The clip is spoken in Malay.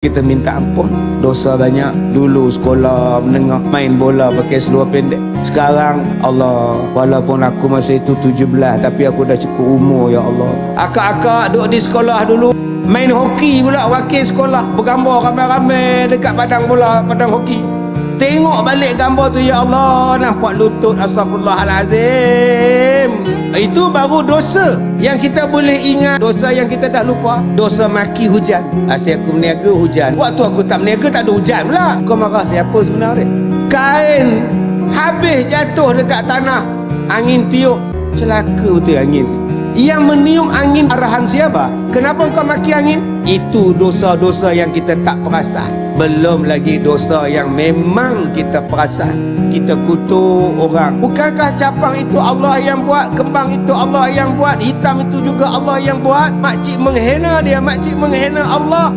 kita minta ampun. Dosa banyak. Dulu sekolah menengah main bola pakai seluar pendek. Sekarang Allah walaupun aku masa itu 17 tapi aku dah cukup umur ya Allah. Akak-akak duduk di sekolah dulu main hoki pula wakil sekolah. Bergambar ramai-ramai dekat padang bola padang hoki. Tengok balik gambar tu ya Allah nampak lutut. Astagfirullahalazim. Itu baru dosa yang kita boleh ingat dosa yang kita dah lupa. Dosa maki hujan. Asyik aku meniaga hujan. Waktu aku tak meniaga tak ada hujan pula. Kau marah siapa sebenarnya? Kain habis jatuh dekat tanah. Angin tiup. Celaka betul angin. Yang meniup angin arahan siapa? Kenapa kau maki angin? Itu dosa-dosa yang kita tak perasan. Belum lagi dosa yang memang kita perasan. Kita kutuk orang. Bukankah capang itu Allah yang buat? Kembang itu Allah yang buat? Hitam itu juga Allah yang buat? Makcik menghina dia. Makcik menghina Allah